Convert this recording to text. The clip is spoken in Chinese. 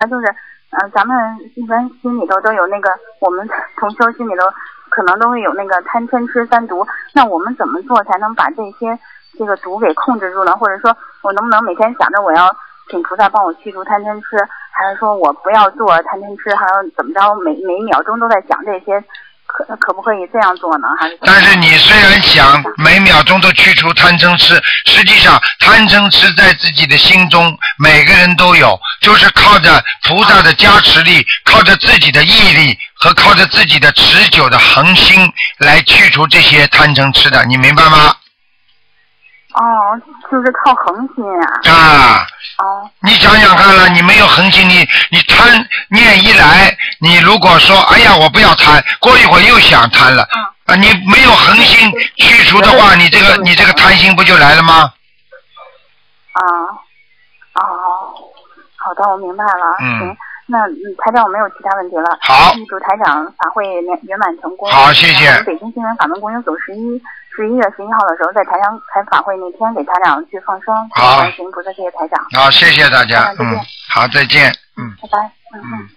那就是，嗯、咱们一般心里头都有那个，我们同修心里头可能都会有那个贪嗔痴三毒。那我们怎么做才能把这些这个毒给控制住呢？或者说我能不能每天想着我要请菩萨帮我去除贪嗔痴，还是说我不要做贪嗔痴，还要怎么着？每每秒钟都在想这些，可可不可以这样做呢？还是但是你虽然想每秒钟都去除贪嗔痴，实际上贪嗔痴在自己的心中，每个人都有，就是靠着菩萨的加持力，靠着自己的毅力和靠着自己的持久的恒心来去除这些贪嗔痴的，你明白吗？哦，就是靠恒心啊。啊，哦，你想想看了，你没有恒心，你你贪念一来，你如果说哎呀我不要贪，过一会儿又想贪了，啊你没有恒心去除的话，你这个你这个贪心不就来了吗？啊，哦，好的，我明白了。嗯行，那嗯，台长我没有其他问题了。好预祝台长法会圆圆满成功。好谢谢我们北京新闻法门公益组十一十一月十一号的时候，在台上开法会那天给台长去放生。好感谢菩萨，谢谢台长。好，谢谢大家嗯，好，再见，嗯。拜拜。嗯嗯。嗯